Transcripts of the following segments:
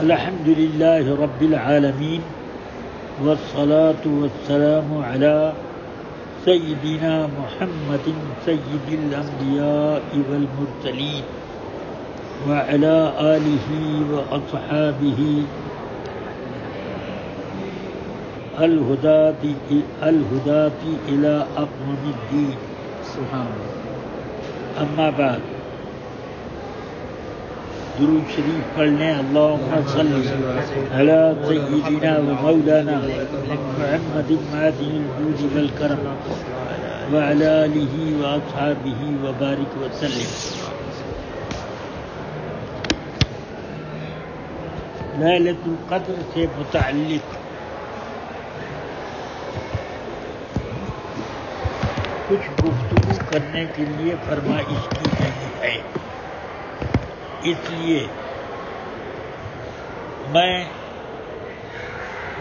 الحمد لله رب العالمين والصلاة والسلام على سيدنا محمد سيد الأنبياء والمرسلين وعلى آله وأصحابه الهداة الهداة إلى أقوم الدين. سبحان اللہ أما بعد. درود شریف پڑھنے، اللهم صل على سيدنا ومولانا محمد معدن الجود والكرم وعلى آله وأصحابه وبارك وسلم ليلة القدر سے متعلق کچھ گفتگو کرنے کے لیے فرمائش کی گئی ہے۔ اس لیے میں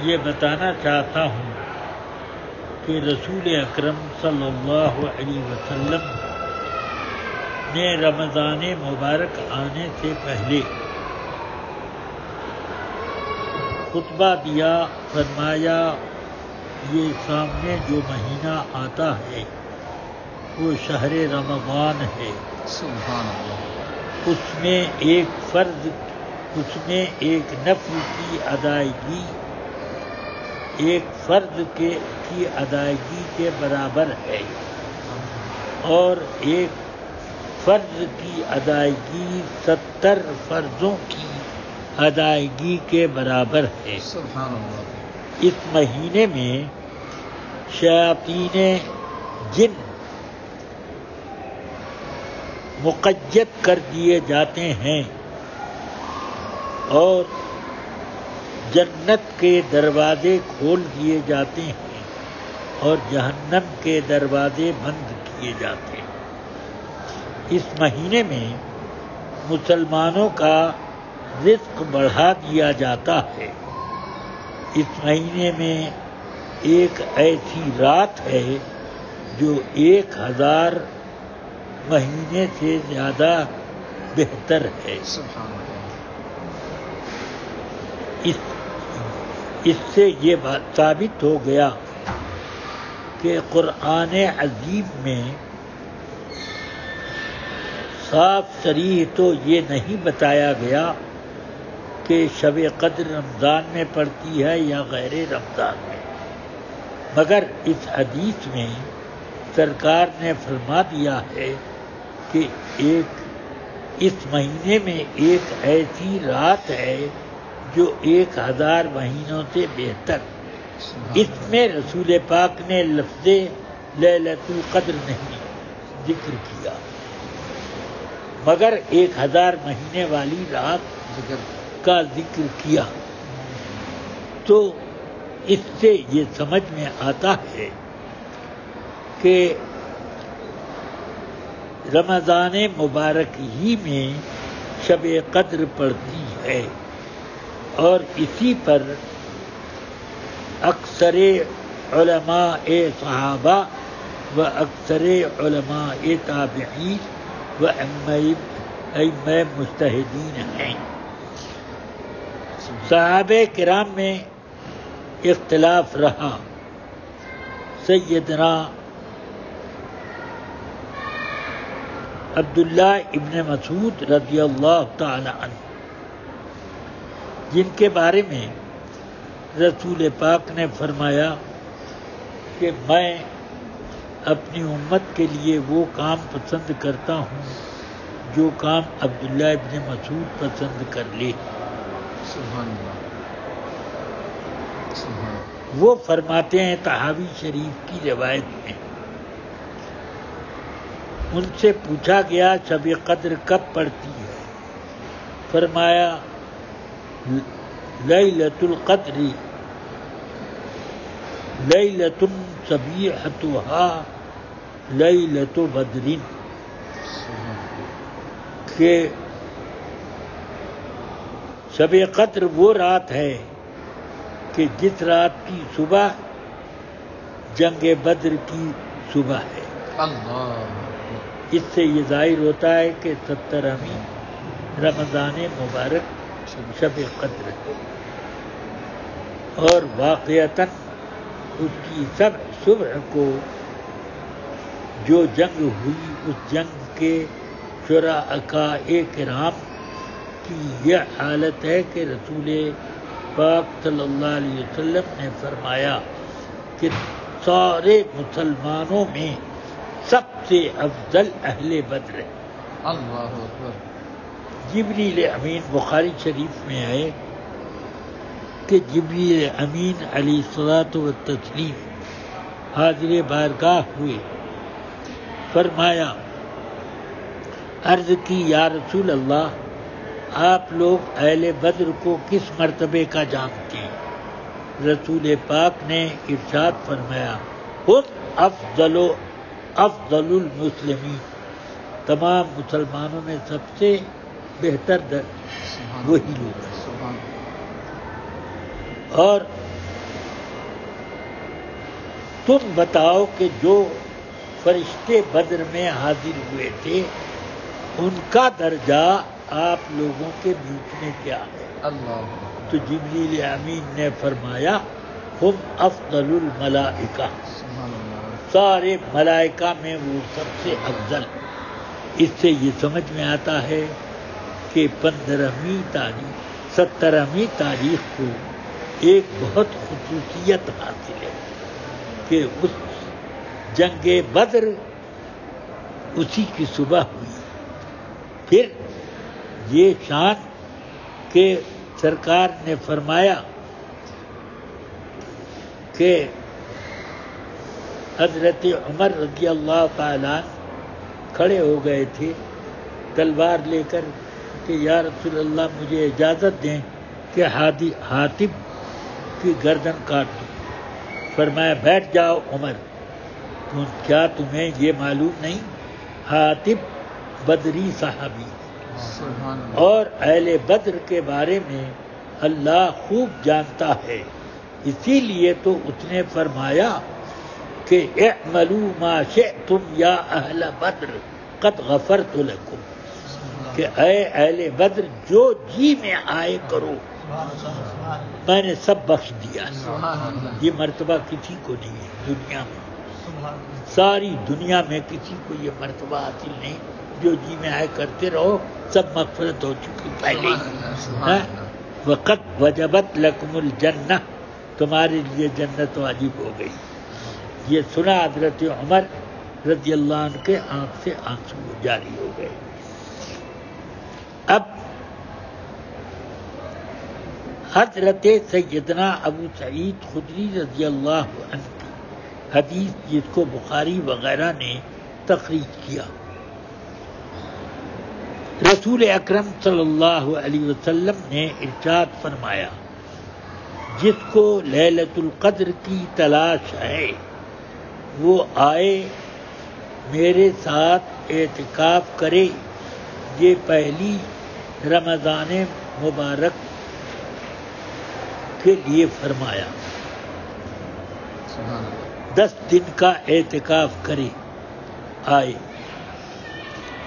یہ بتانا چاہتا ہوں کہ رسول اکرم صلی اللہ علیہ وسلم نے رمضان مبارک آنے سے پہلے خطبہ دیا، فرمایا، یہ سامنے جو مہینہ آتا ہے وہ شہر رمضان ہے۔ سبحان اللہ۔ اس میں ایک فرض اس میں ایک نفل کی ادائیگی ایک فرض کے کی ادائیگی کے برابر ہے اور ایک فرض کی ادائیگی ستر فرضوں کی ادائیگی کے برابر ہے۔ سبحان اللہ۔ اس مہینے میں شیاطین جن مقید کر دیے جاتے ہیں اور جنت کے دروازے کھول دیے جاتے ہیں اور جہنم کے دروازے بند کیے جاتے ہیں۔ اس مہینے میں مسلمانوں کا رزق بڑھا دیا جاتا ہے۔ اس مہینے میں ایک ایسی رات ہے جو ایک ہزار مہینے سے زیادہ بہتر ہے۔ اس اس سے یہ بات ثابت ہو گیا کہ قرآن عظیم میں صاف سریح تو یہ نہیں بتایا گیا کہ شب قدر رمضان میں پڑتی ہے یا غیر رمضان میں۔ مگر اس حدیث میں سرکار نے فرما دیا ہے کہ ایک اس مہینے میں ایک ایسی رات ہے جو ایک ہزار مہینوں سے بہتر۔ اس میں رسول پاک نے لفظ لیلت القدر نہیں ذکر کیا، مگر ایک ہزار مہینے والی رات کا ذکر کیا۔ تو اس سے یہ سمجھ میں آتا ہے کہ رمضان مبارک ہی میں شب قدر پڑتی ہے۔ اور اسی پر اکثر علماء صحابہ و اکثر علماء تابعین و ام مستحدین ہیں۔ صحابہ کرام میں اختلاف رہا۔ سیدنا عبداللہ ابن مسعود رضی اللہ تعالی عنہ جن کے بارے میں رسول پاک نے فرمایا کہ میں اپنی امت کے لیے وہ کام پسند کرتا ہوں جو کام عبداللہ ابن مسعود پسند کر لے۔ سبحان اللہ سبحان وہ فرماتے ہیں تحاوی شریف کی روایت میں۔ ان سے پوچھا گیا شب قدر کب پڑتی ہے؟ فرمایا لیلت القدر لیلت صبیحتها لیلت بدرین کہ شب قدر وہ رات ہے کہ جس رات کی صبح جنگ بدر کی صبح ہے۔ اللہ۔ اس سے یہ ظاہر ہوتا ہے کہ سترہویں رمضان مبارک، شب قدر۔ اور واقعتاً اس کی سب صبح کو جو جنگ ہوئی، اس جنگ کے شرا کا ایک رام کی یہ حالت ہے کہ رسول پاک صلی اللہ علیہ وسلم نے فرمایا کہ سارے مسلمانوں میں سب سے افضل اہل بدر ہے اللہ جبریل امین بخاری شریف میں ہے کہ جبریل امین علی صلاحت و تسلیم حاضر بارگاہ ہوئے۔ فرمایا عرض کی یا رسول اللہ آپ لوگ اہل بدر کو کس مرتبے کا جانتے ہیں؟ رسول پاک نے ارشاد فرمایا خود افضل و افضل المسلمین۔ تمام مسلمانوں میں سب سے بہتر وہی لوگ ہیں۔ اور تم بتاؤ کہ جو فرشتے بدر میں حاضر ہوئے تھے ان کا درجہ آپ لوگوں کے بیچ میں کیا ہے؟ اللہ۔ تو جبریل امین نے فرمایا ہم افضل الملائکہ۔ سارے ملائکہ میں وہ سب سے افضل۔ اس سے یہ سمجھ میں آتا ہے کہ پندرہویں تاریخ، سترہویں تاریخ کو ایک بہت خصوصیت حاصل ہے کہ اس جنگ بدر اسی کی صبح ہوئی۔ پھر یہ شان کہ سرکار نے فرمایا کہ حضرت عمر رضی اللہ تعالیٰ کھڑے ہو گئے تھے تلوار لے کر کہ یا رسول اللہ مجھے اجازت دیں کہ ہادی حاطب کی گردن کاٹ دوں۔ فرمایا بیٹھ جاؤ عمر تو کیا تمہیں یہ معلوم نہیں؟ حاطب بدری صحابی۔ اور اہل بدر کے بارے میں اللہ خوب جانتا ہے اسی لیے تو اس نے فرمایا کہ اعملوا ما شئتم یا اہل بدر قد غفرت لکم۔ کہ اے اہل بدر جو جی میں آئے کرو۔ میں نے سب بخش دیا۔ یہ مرتبہ کسی کو نہیں ہے دنیا میں۔ ساری دنیا میں کسی کو یہ مرتبہ حاصل نہیں۔ جو جی میں آئے کرتے رہو سب مغفرت ہو چکی پہلے ہاں؟ وقت وجبت لکم الجنہ۔ تمہارے لیے جنت واجب ہو گئی۔ یہ سنا حضرت عمر رضی اللہ عنہ کے آنکھ سے آنسو جاری ہو گئے۔ اب حضرت سیدنا ابو سعید خدری رضی اللہ عنہ کی حدیث جس کو بخاری وغیرہ نے تخریج کیا۔ رسول اکرم صلی اللہ علیہ وسلم نے ارشاد فرمایا، جس کو للت القدر کی تلاش ہے وہ آئے میرے ساتھ اعتکاف کرے۔ یہ پہلی رمضان مبارک کے لیے فرمایا۔ دس دن کا اعتکاف کرے۔ آئے۔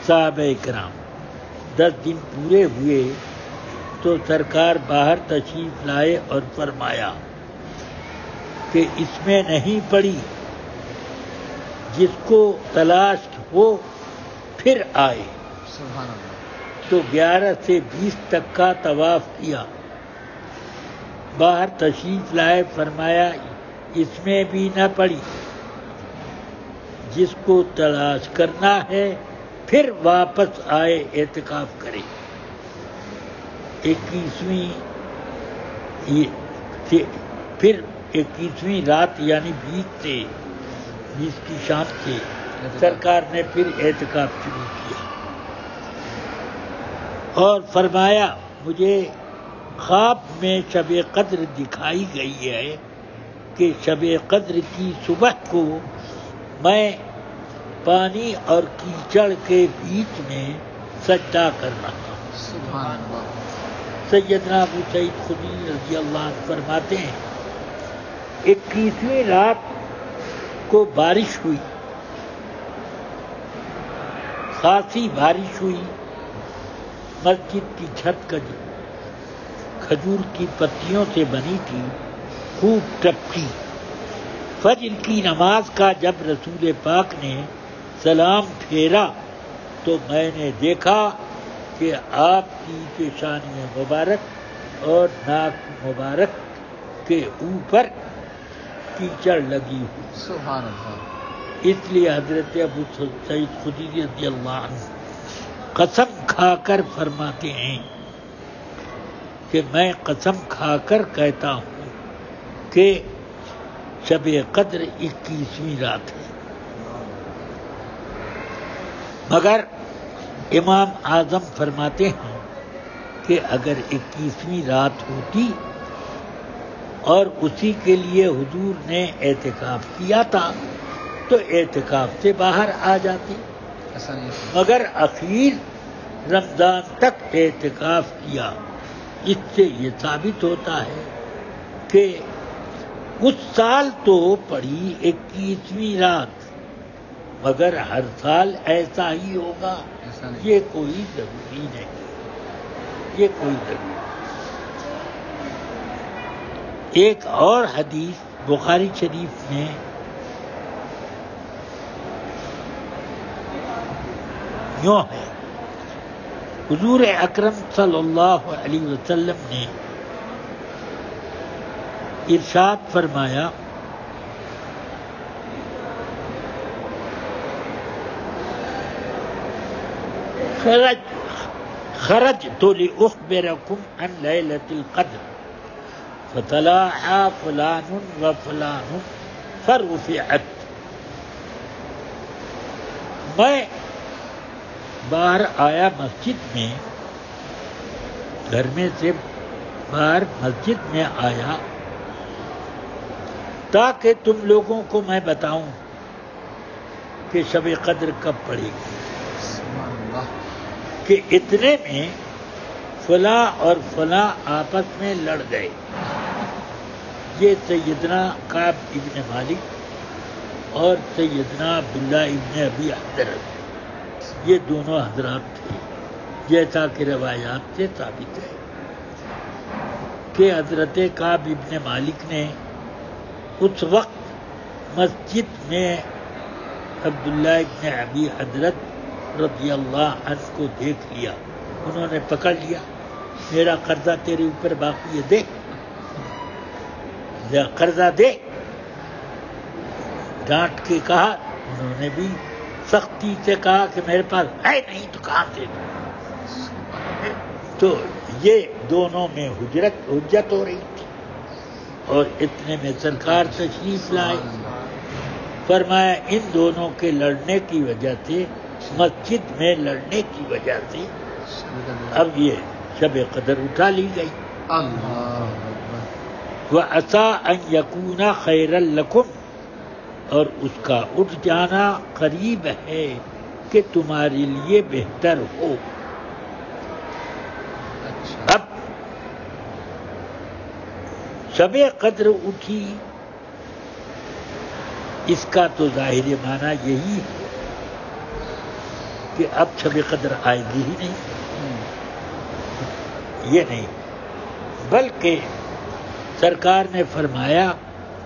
صحابہ کرام دس دن پورے ہوئے تو سرکار باہر تشریف لائے اور فرمایا کہ اس میں نہیں پڑی۔ جس کو تلاش ہو پھر آئے۔ سبحان اللہ۔ تو گیارہ سے بیس تک کا طواف کیا۔ باہر تشریف لائے فرمایا اس میں بھی نہ پڑی۔ جس کو تلاش کرنا ہے پھر واپس آئے اعتکاف کرے۔ اکیسویں پھر اکیسویں رات یعنی بیس سے بیس کی شام سے سرکار نے پھر اعتکاف شروع کیا۔ اور فرمایا مجھے خواب میں شب قدر دکھائی گئی ہے کہ شب قدر کی صبح کو میں پانی اور کیچڑ کے بیچ میں سجدہ کر رہا ہوں۔ سیدنا ابو سعید خدی رضی اللہ عنہ فرماتے ہیں اکیسویں رات کو بارش ہوئی۔ خاصی بارش ہوئی۔ مسجد کی چھت کا کھجور کی پتیوں سے بنی تھی، خوب ٹپکی۔ فجر کی نماز کا جب رسول پاک نے سلام پھیرا، تو میں نے دیکھا کہ آپ کی پیشانی مبارک اور ناک مبارک کے اوپر کیچڑ لگی سبحان اللہ۔ اس لیے حضرت ابو سعید خدی رضی اللہ عنہ قسم کھا کر فرماتے ہیں کہ میں قسم کھا کر کہتا ہوں کہ شب قدر اکیسویں رات ہے۔ مگر امام اعظم فرماتے ہیں کہ اگر اکیسویں رات ہوتی اور اسی کے لیے حضور نے اعتکاف کیا تھا تو اعتکاف سے باہر آ جاتے ہے مگر اخیر رمضان تک اعتکاف کیا۔ اس سے یہ ثابت ہوتا ہے کہ اس سال تو پڑی اکیسویں رات مگر ہر سال ایسا ہی ہوگا۔ ایسا یہ کوئی ضروری نہیں۔ یہ کوئی ضروری نہیں ایک اور حدیث بخاری شریف میں یوں ہے حضور اکرم صلی اللہ علیہ وسلم نے ارشاد فرمایا خرج خرج تو لأخبركم عن ليلة القدر فتلاحى فلان وفلان فرفعت میں باہر آیا مسجد میں گھر میں سے باہر مسجد میں آیا تاکہ تم لوگوں کو میں بتاؤں کہ شب قدر کب پڑے گی۔ کہ اتنے میں فلاں اور فلاں آپس میں لڑ گئے۔ یہ سیدنا کعب ابن مالک اور سیدنا عبداللہ ابن ابی حضرت یہ دونوں حضرات تھے، جیسا کہ روایات سے ثابت ہے کہ حضرت کعب ابن مالک نے اس وقت مسجد میں عبداللہ ابن ابی حضرت رضی اللہ عنہ کو دیکھ لیا، انہوں نے پکڑ لیا، میرا قرضہ تیرے اوپر باقی ہے دے یا قرضہ دے۔ ڈانٹ کے کہا، انہوں نے بھی سختی سے کہا کہ میرے پاس ہے نہیں تو کہاں سے؟ تو یہ دونوں میں حجرت، حجت ہو رہی تھی۔ اور اتنے میں سرکار تشریف لائے۔ فرمایا، ان دونوں کے لڑنے کی وجہ سے، مسجد میں لڑنے کی وجہ سے اب یہ شب قدر اٹھا لی گئی۔ اصا ان یقونا خیر القم اور اس کا اٹھ جانا قریب ہے کہ تمہارے لیے بہتر ہو۔ اچھا۔ اب شب قدر اٹھی۔ اس کا تو ظاہر معنی یہی ہے کہ اب شب قدر آئے گی ہی نہیں۔ یہ نہیں بلکہ سرکار نے فرمایا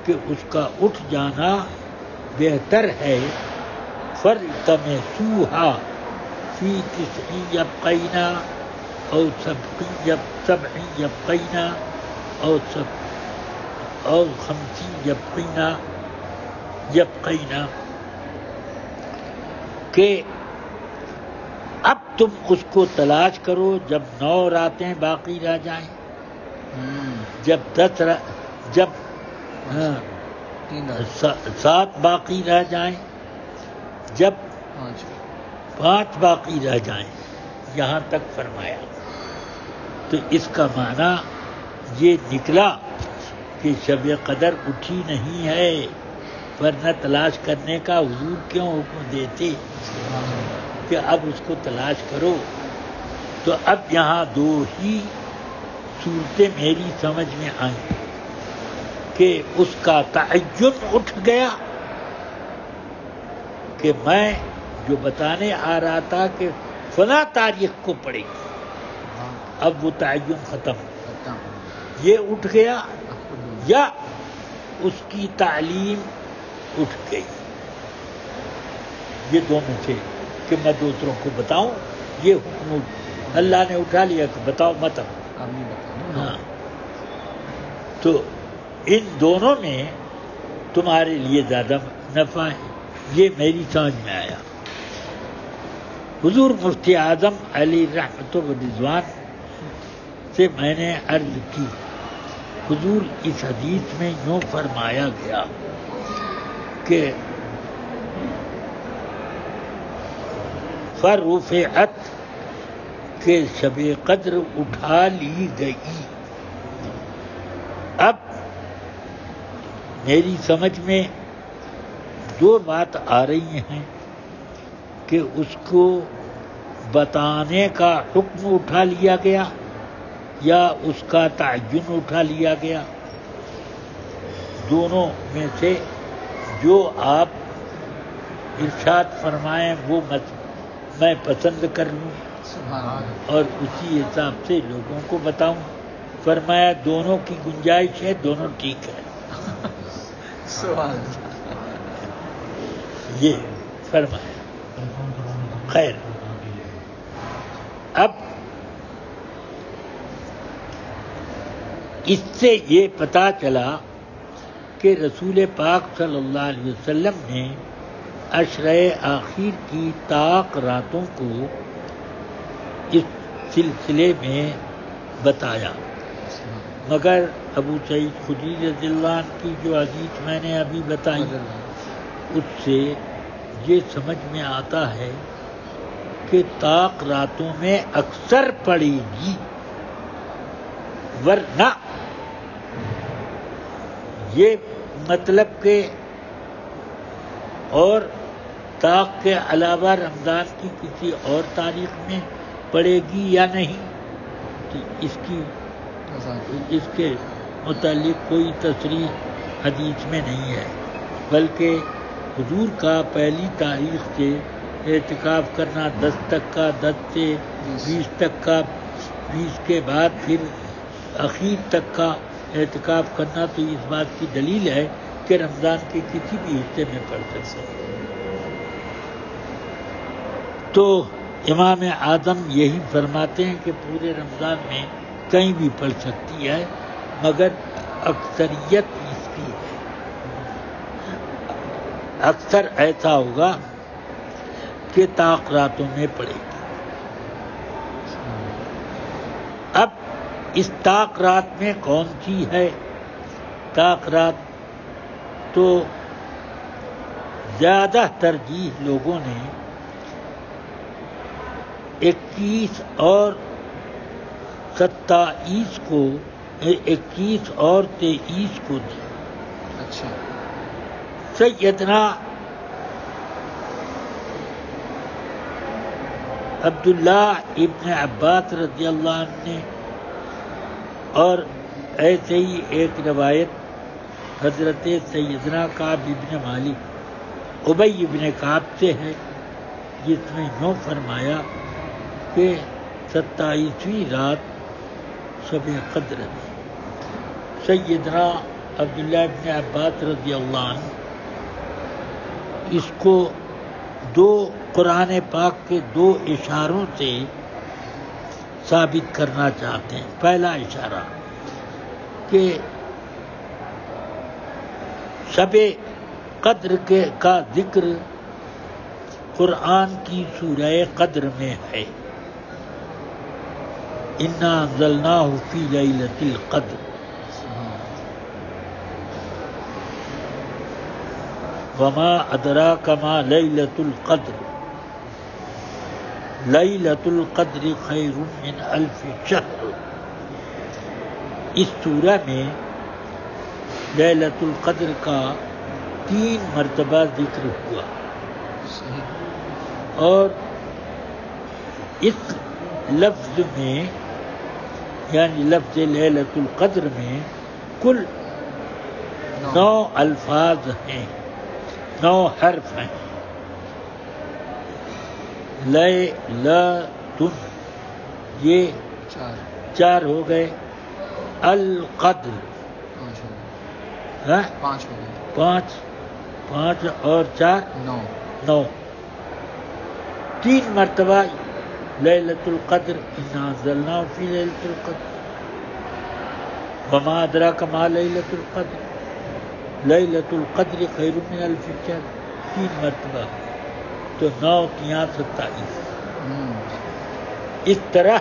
کہ اس کا اٹھ جانا بہتر ہے۔ فر تم سوہا فی تسعی یبقینا اور سب جب سب یبقینا اور سب اور خمسی یبقینا یبقینا کہ اب تم اس کو تلاش کرو جب نو راتیں باقی رہ جائیں۔ ہوں، جب دس جب ہاں، سات باقی رہ جائیں جب پانچ پانچ باقی رہ جائیں یہاں تک فرمایا۔ تو اس کا معنی یہ نکلا کہ شب قدر اٹھی نہیں ہے ورنہ تلاش کرنے کا حضور کیوں حکم دیتے؟ کہ اب اس کو تلاش کرو۔ تو اب یہاں دو ہی صورتیں میری سمجھ میں آئیں کہ اس کا تعین اٹھ گیا کہ میں جو بتانے آ رہا تھا کہ فلاں تاریخ کو پڑے گی اب وہ تعین ختم۔ یہ اٹھ گیا یا اس کی تعلیم اٹھ گئی؟ یہ دونوں تھے کہ میں دوسروں کو بتاؤں، یہ حکم اللہ نے اٹھا لیا کہ بتاؤ مت۔ آپ نہیں ہاں۔ تو ان دونوں میں تمہارے لیے زیادہ نفع ہے۔ یہ میری سمجھ میں آیا۔ حضور مفتی اعظم علی رحمت و رضوان سے میں نے عرض کی، حضور اس حدیث میں یوں فرمایا گیا کہ فرفعت کے شب قدر اٹھا لی گئی۔ اب میری سمجھ میں دو بات آ رہی ہیں کہ اس کو بتانے کا حکم اٹھا لیا گیا یا اس کا تعین اٹھا لیا گیا۔ دونوں میں سے جو آپ ارشاد فرمائیں وہ میں پسند کر لوں۔ اور اسی حساب سے لوگوں کو بتاؤں فرمایا دونوں کی گنجائش ہے دونوں ٹھیک ہے۔ سبحان یہ فرمایا۔ خیر۔ اب اس سے یہ پتا چلا کہ رسول پاک صلی اللہ علیہ وسلم نے عشرۂ آخر کی طاق راتوں کو اس سلسلے میں بتایا۔ مگر ابو سعید خدی رضی اللہ عنہ کی جو حدیث میں نے ابھی بتائی اس سے یہ سمجھ میں آتا ہے کہ طاق راتوں میں اکثر پڑے گی ورنہ یہ مطلب کہ اور طاق کے علاوہ رمضان کی کسی اور تاریخ میں پڑے گی یا نہیں تو اس کی اس کے متعلق کوئی تصریح حدیث میں نہیں ہے بلکہ حضور کا پہلی تاریخ سے اعتکاف کرنا دس تک کا دس سے بیس تک کا بیس کے بعد پھر اخیر تک کا اعتکاف کرنا تو اس بات کی دلیل ہے کہ رمضان کے کسی بھی حصے میں پڑھ سکتے تو امام اعظم یہی فرماتے ہیں کہ پورے رمضان میں کہیں بھی پڑھ سکتی ہے، مگر اکثریت اس کی ہے اکثر ایسا ہوگا کہ طاقراتوں میں پڑے گی۔ اب اس طاقرات میں کون سی ہے؟ طاقرات تو زیادہ ترجیح لوگوں نے اکیس اور ستائیس کو اکیس اور تیئیس کو دی۔ اچھا۔ سیدنا عبداللہ ابن عباس رضی اللہ عنہ نے اور ایسے ہی ایک روایت حضرت سیدنا کعب ابن مالک ابئی ابن کعب سے ہے جس میں یوں فرمایا کہ ستائیسویں رات شب قدر ہے سیدنا عبداللہ ابن عباس رضی اللہ عنہ اس کو دو قرآن پاک کے دو اشاروں سے ثابت کرنا چاہتے ہیں۔ پہلا اشارہ کہ شب قدر کے کا ذکر قرآن کی سورہ قدر میں ہے۔ انا انزلناہ فی لیلۃ القدر وما ادرا کما لیلۃ القدر لیلۃ القدر خیر من الف شہر اس سورہ میں لیلۃ القدر کا تین مرتبہ ذکر ہوا۔ اور اس لفظ میں یعنی لفظ لیلۃ القدر میں کل نو الفاظ ہیں نو حرف ہیں۔ لے ل تن یہ چار۔ چار ہو گئے۔ القدر۔ پانچ ہاں؟ پانچ۔ پانچ اور چار؟ نو۔ نو۔ تین مرتبہ لیلت القدر، انا انزلنا فی لیلت القدر. وما ادراک ما لیلت القدر؟ لیلت القدر خیر من الف شہر تین مرتبہ؟ تو نو تیاں ستائیس اس طرح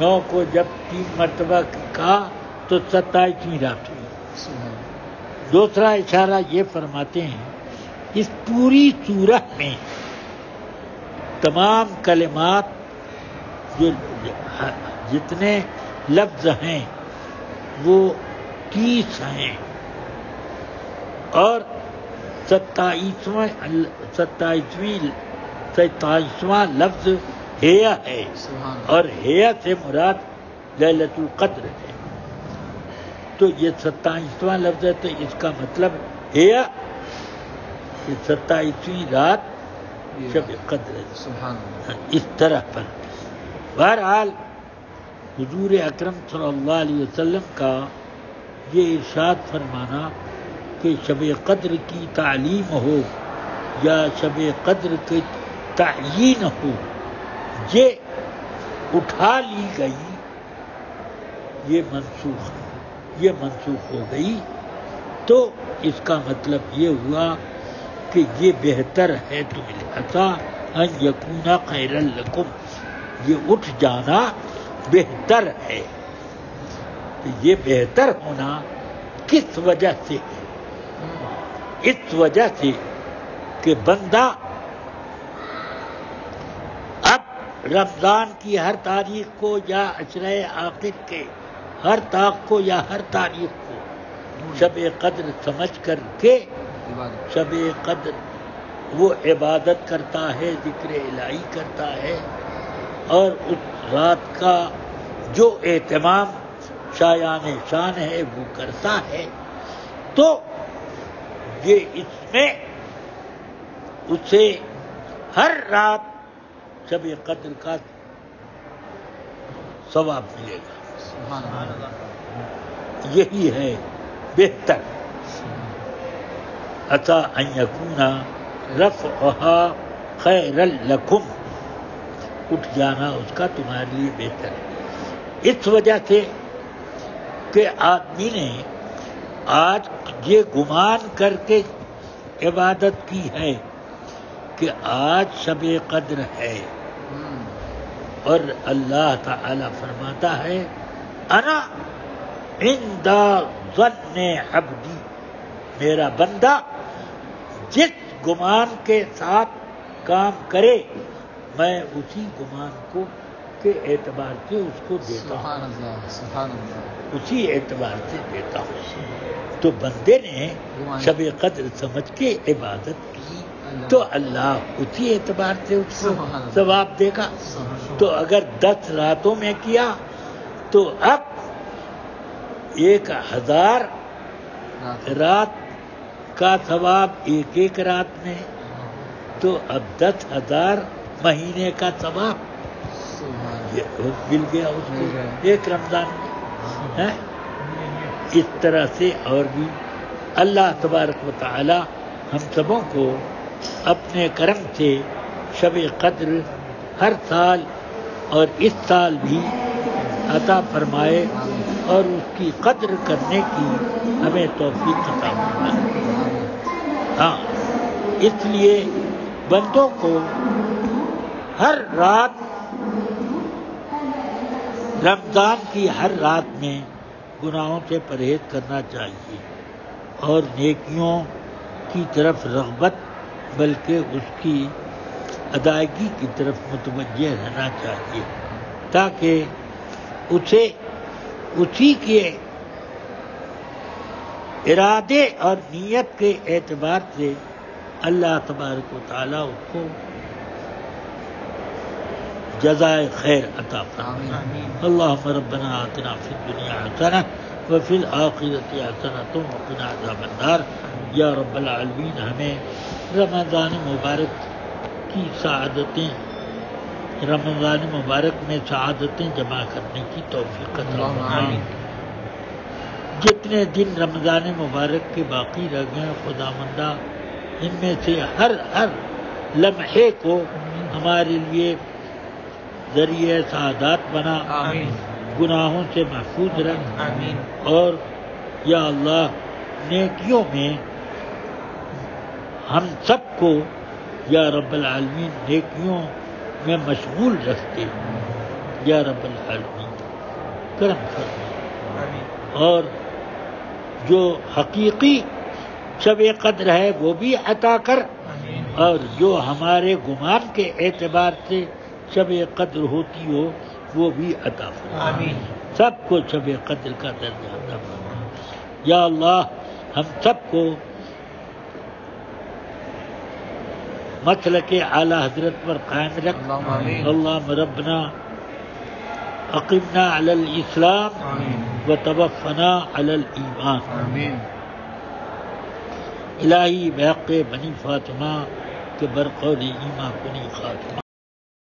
نو کو جب تین مرتبہ کہا، تو ستائیسویں رات ہوئی. دوسرا اشارہ یہ فرماتے ہیں، اس پوری صورت میں تمام کلمات جو جتنے لفظ ہیں وہ تیس ہیں۔ اور ستائیسواں ستائیسویں ستائیسواں لفظ ہیا ہے۔ اور ہیا سے مراد للت القدر ہے۔ تو یہ ستائیسواں لفظ ہے تو اس کا مطلب ہیا ستائیسویں رات شب قدر ہے۔ اس طرح پر۔ بہرحال، حضور اکرم صلی اللہ علیہ وسلم کا یہ ارشاد فرمانا کہ شب قدر کی تعلیم ہو یا شب قدر کی تعین ہو، یہ اٹھا لی گئی، یہ منسوخ یہ منسوخ ہو گئی۔ تو اس کا مطلب یہ ہوا کہ یہ بہتر ہے تمہیں ایسا ان یکونا خیر لکم۔ یہ اٹھ جانا بہتر ہے۔ یہ بہتر ہونا کس وجہ سے ہے؟ اس وجہ سے کہ بندہ اب رمضان کی ہر تاریخ کو یا عشرۂ آخر کے ہر تاخ کو یا ہر تاریخ کو شب قدر سمجھ کر کے شب قدر وہ عبادت کرتا ہے، ذکر الہی کرتا ہے۔ اور اس رات کا جو اہتمام شایان شان ہے، وہ کرتا ہے۔ تو یہ اس میں اسے ہر رات شب قدر کا ثواب ملے گا۔ یہی ہے بہتر۔ اتا یکونا رف خیر الکم اٹھ جانا اس کا تمہارے لیے بہتر ہے۔ اس وجہ سے کہ آدمی نے آج یہ گمان کر کے عبادت کی ہے کہ آج شب قدر ہے۔ اور اللہ تعالی فرماتا ہے، انا عند ظن عبدی، میرا بندہ جس گمان کے ساتھ کام کرے میں اسی گمان کو کے اعتبار سے اس کو دیتا ہوں۔ سبحان اللہ سبحان اللہ۔ اسی اعتبار سے دیتا ہوں۔ تو بندے نے شب قدر سمجھ کے عبادت کی۔ تو اللہ اسی اعتبار سے اس کو۔ ثواب دے گا۔ تو اگر دس راتوں میں کیا تو اب ایک ہزار رات۔ کا ثواب ایک ایک رات میں۔ تو اب دس ہزار مہینے کا ثواب مل گیا اس کو۔ ایک رمضان میں ہیں؟ اس طرح سے اور بھی اللہ تبارک و تعالی ہم سبوں کو اپنے کرم سے شب قدر ہر سال اور اس سال بھی عطا فرمائے اور اس کی قدر کرنے کی ہمیں توفیق عطا فرمائے ہاں اس لیے بندوں کو ہر رات رمضان کی ہر رات میں گناہوں سے پرہیز کرنا چاہیے اور نیکیوں کی طرف رغبت، بلکہ اس کی ادائیگی کی طرف متوجہ رہنا چاہیے تاکہ اسے اسی کے ارادے اور نیت کے اعتبار سے اللہ تبارک و تعالیٰ اس کو جزائے خیر عطا آمین۔ اللهم ربنا آتنا في الدنيا حسنة وفي الآخرة حسنة وقنا عذاب النار یا رب العالمین ہمیں رمضان مبارک کی سعادتیں رمضان مبارک میں سعادتیں جمع کرنے کی توفیق آمین۔ جتنے دن رمضان مبارک کے باقی رہ گئے ہیں خدا مندہ ان میں سے ہر ہر لمحے کو ہمارے لیے ذریعہ سعادات بنا۔ آمین۔ گناہوں سے محفوظ رکھ۔ آمین۔ اور یا اللہ نیکیوں میں ہم سب کو یا رب العالمین نیکیوں میں مشغول رکھتے۔ یا رب العالمین کرم فرما اور جو حقیقی شب قدر ہے وہ بھی عطا کر۔ اور جو ہمارے گمان کے اعتبار سے شب قدر ہوتی ہو وہ بھی عطا آمین۔ سب کو شب قدر کا درجہ عطا فرما یا اللہ ہم سب کو مسل کے اعلی حضرت پر قائم رکھ۔ اللہ ربنا اقمنا علی الاسلام و توفنا علی الایمان۔ الہی بحق بنی فاطمہ کے برقول ایمان کنی خاتمہ